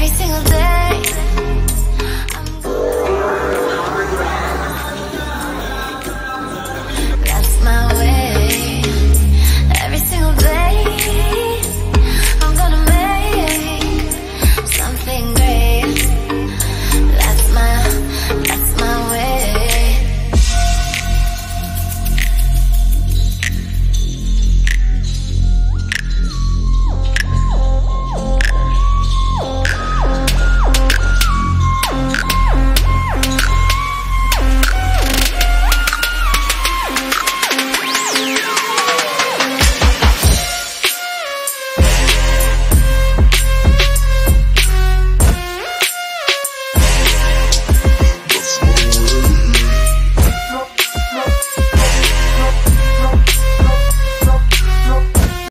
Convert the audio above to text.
every single day.